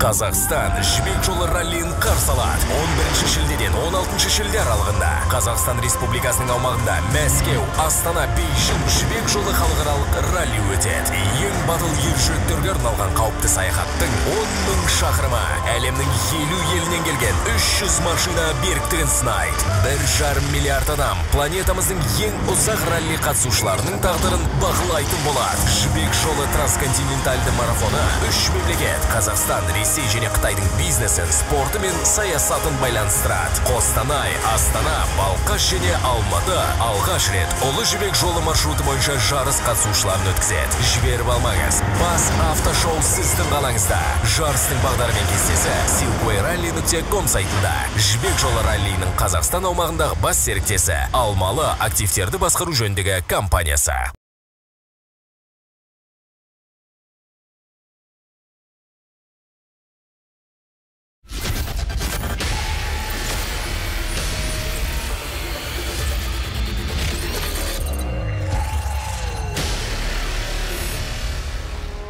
Қазақстан жібек жолы раллиін қарсы алады 11 шілдеден 16 шілде аралығында Қазақстан Республикасының аумағында Мәскеу, Астана, Бейжің жібек жолы халықаралық ралли өтеді. Ең батыл ержүректерге арналған қауіпті саяхаттың 10 мың шақырымы әлемнің елу елінен келген 300 машина беріктігін сынайды. Бір жарым миллиард адам планетамыздың ең ұзақ ралли қатысушыларының тағдырын бақылайтын болады. Жібек жолы трансконтинентальды марафоны үш мемлекет Қазақстан, Ресей және Қытайдың бизнесін, спорты мен саясатын байланыстырады. Қостанай, Астана, Балқаш және Алматы алғаш рет Ұлы жібек жолы маршруты бойынша жарыс қатысушыларын өткізеді. Жіберіп алмаңыз. Бас автошоу сіздің қалаңызда. Жарыстың бағдары мен кестесі silkway.rally.com сайтында. Жібек жолы раллиінің Қазақстан аумағындағы бас серіктесі Алмалы активтерді басқару жөніндегі компаниясы.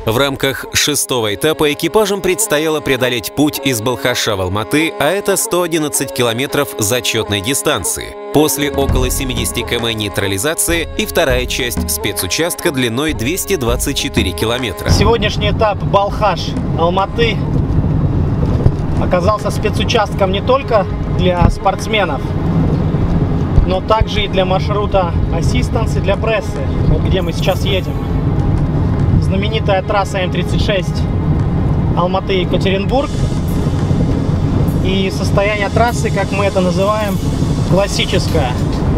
В рамках шестого этапа экипажам предстояло преодолеть путь из Балхаша в Алматы, а это 111 километров зачетной дистанции. После около 70 км нейтрализации и вторая часть спецучастка длиной 224 километра. Сегодняшний этап Балхаш-Алматы оказался спецучастком не только для спортсменов, но также и для маршрута ассистанс и для прессы, вот где мы сейчас едем знаменитая трасса М36 Алматы-Екатеринбург. И состояние трассы, как мы это называем, классическое.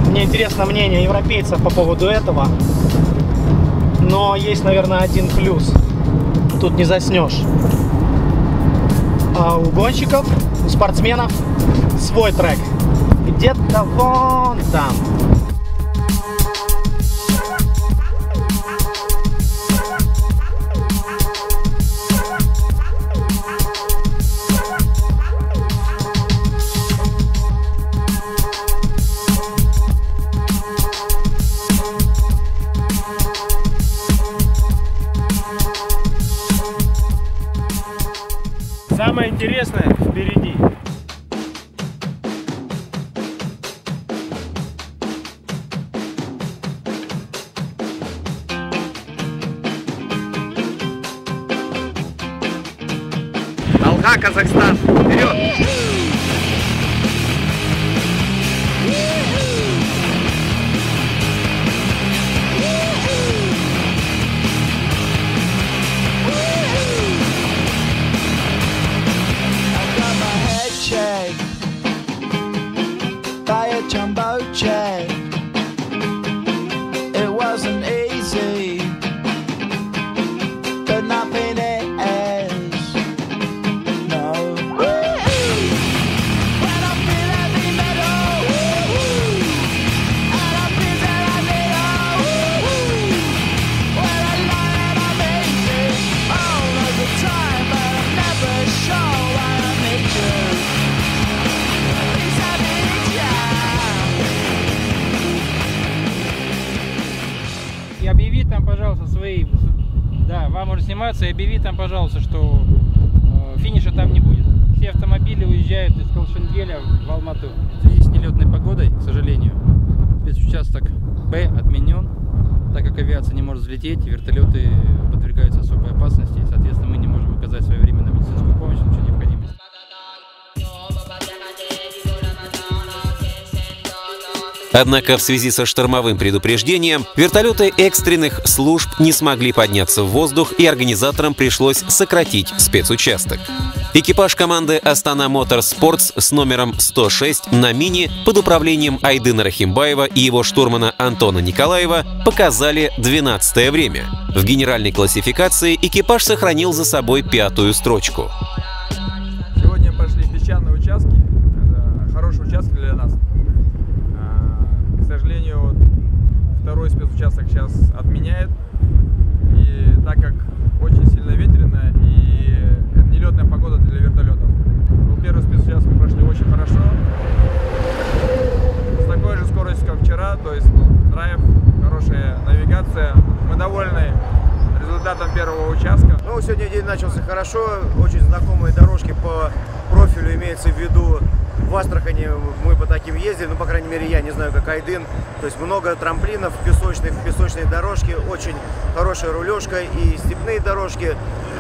Мне интересно мнение европейцев по поводу этого. Но есть, наверное, один плюс. Тут не заснешь. А у гонщиков, у спортсменов свой трек. Где-то вон там. Интересное впереди. Алга, Казахстан! Вперед! chamba Вам уже сниматься, и объяви там, пожалуйста, что э, финиша там не будет. Все автомобили уезжают из Колшенгеля в Алмату. В связи с нелетной погодой, к сожалению, спецучасток Б отменен, так как авиация не может взлететь, вертолеты подвергаются особой опасности, и, соответственно, мы не можем оказать своевременную медицинскую помощь в случае Однако в связи со штормовым предупреждением вертолеты экстренных служб не смогли подняться в воздух и организаторам пришлось сократить спецучасток. Экипаж команды Астана Моторспортс с номером 106 на мини под управлением Айдына Рахимбаева и его штурмана Антона Николаева показали 12 время. В генеральной классификации экипаж сохранил за собой пятую строчку. Спецучасток сейчас отменяет. И так как очень сильно ветрено и нелетная погода для вертолетов. Ну, первый спецучасток мы прошли очень хорошо. С такой же скоростью, как вчера. То есть ну, драйв, хорошая навигация. Мы довольны результатом первого участка. Ну, сегодня день начался хорошо, очень знакомые дорожки по профилю имеется в виду. В Астрахани мы по таким ездили, ну, по крайней мере, я не знаю, как Айдын. То есть много трамплинов песочных, песочные дорожки, очень хорошая рулежка и степные дорожки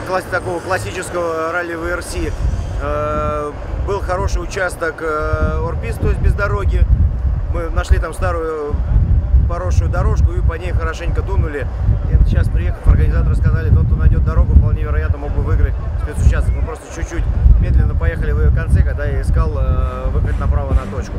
класс, такого классического ралли ВРС. Э, был хороший участок э, Орпис, то есть без дороги. Мы нашли там старую хорошую дорожку и по ней хорошенько дунули. И сейчас, приехав, организаторы сказали, тот, кто найдет дорогу, вполне вероятно мог бы выиграть спецучасток. Мы просто чуть-чуть медленно поехали в ее конце, когда я искал э, выход направо на точку.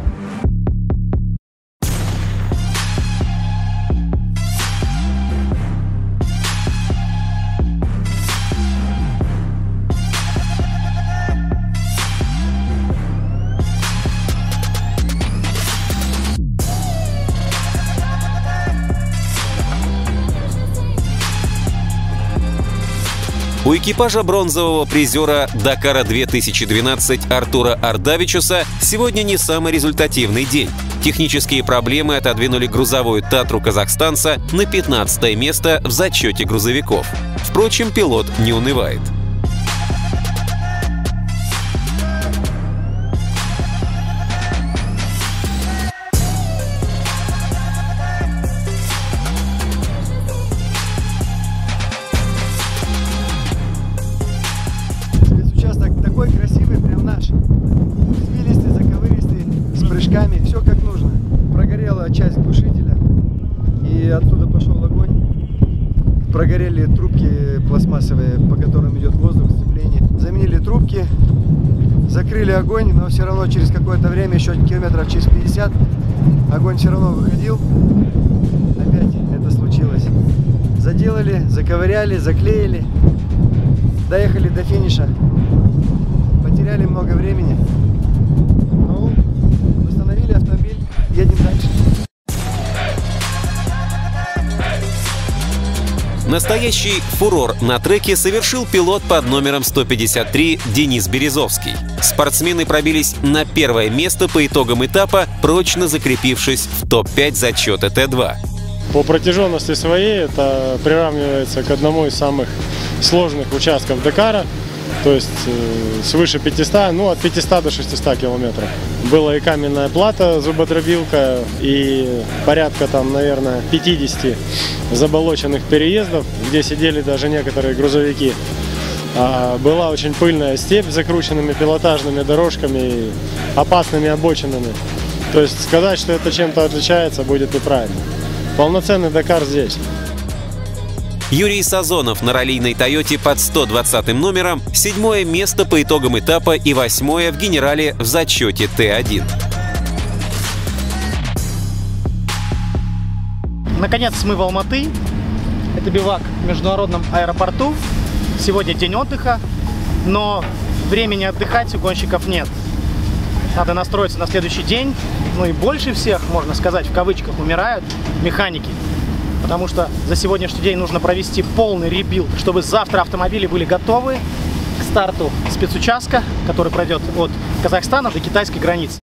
У экипажа бронзового призера Дакара 2012 Артура Ардавичуса сегодня не самый результативный день. Технические проблемы отодвинули грузовую Татру казахстанца на 15 место в зачете грузовиков. Впрочем, пилот не унывает. Прыжками, все как нужно. Прогорела часть глушителя, и оттуда пошел огонь. Прогорели трубки пластмассовые, по которым идет воздух, сцепление. Заменили трубки, закрыли огонь, но все равно через какое-то время, еще километров через 50, огонь все равно выходил. Опять это случилось. Заделали, заковыряли, заклеили. Доехали до финиша. Потеряли много времени. Едем дальше. Настоящий фурор на треке совершил пилот под номером 153 Денис Березовский. Спортсмены пробились на первое место по итогам этапа, прочно закрепившись в топ-5 зачета Т2. По протяженности своей это приравнивается к одному из самых сложных участков Дакара, то есть э, свыше 500, ну от 500 до 600 километров. Была и каменная плата, зубодробилка, и порядка там, наверное, 50 заболоченных переездов, где сидели даже некоторые грузовики. А, была очень пыльная степь с закрученными пилотажными дорожками и опасными обочинами. То есть сказать, что это чем-то отличается, будет неправильно. Полноценный Дакар здесь. Юрий Сазонов на раллийной Тойоте под 120 номером, седьмое место по итогам этапа и восьмое в генерале в зачете Т1. Наконец мы в Алматы. Это бивак в международном аэропорту. Сегодня день отдыха, но времени отдыхать у гонщиков нет. Надо настроиться на следующий день. Ну и больше всех, можно сказать, в кавычках, умирают механики. Потому что за сегодняшний день нужно провести полный rebuild, чтобы завтра автомобили были готовы к старту спецучастка, который пройдет от Казахстана до китайской границы.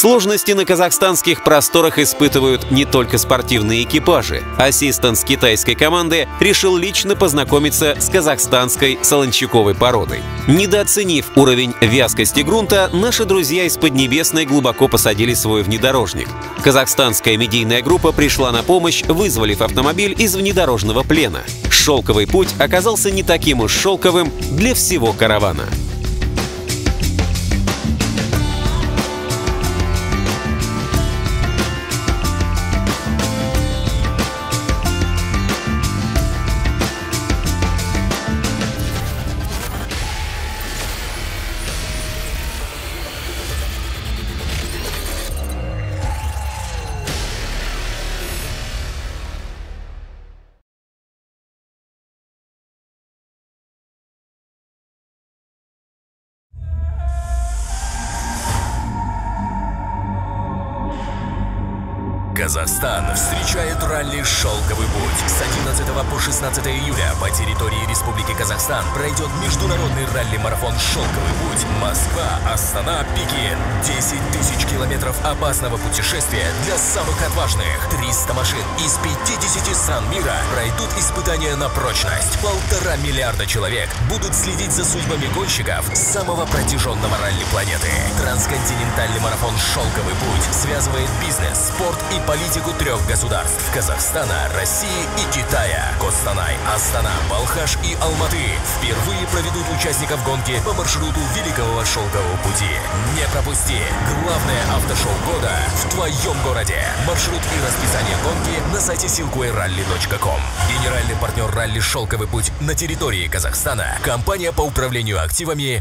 Сложности на казахстанских просторах испытывают не только спортивные экипажи. Ассистент китайской команды решил лично познакомиться с казахстанской солончаковой породой. Недооценив уровень вязкости грунта, наши друзья из Поднебесной глубоко посадили свой внедорожник. Казахстанская медийная группа пришла на помощь, вызволив автомобиль из внедорожного плена. Шелковый путь оказался не таким уж шелковым для всего каравана. Казахстан встречает ралли «Шелковый путь». С 11 по 16 июля по территории Республики Казахстан пройдет международный ралли-марафон «Шелковый путь». Москва, Астана, Пекин. 10 тысяч километров опасного путешествия для самых отважных. 300 машин из 50 стран мира пройдут испытания на прочность. Полтора миллиарда человек будут следить за судьбами гонщиков самого протяженного ралли планеты. Трансконтинентальный марафон «Шелковый путь» связывает бизнес, спорт и политику трех государств – Казахстана, России и Китая. Костанай, Астана, Балхаш и Алматы впервые проведут участников гонки по маршруту Великого Шелкового пути. Не пропусти! Главное автошоу года в твоем городе. Маршрут и расписание гонки на сайте silkwayrally.com. Генеральный партнер ралли «Шелковый путь» на территории Казахстана. Компания по управлению активами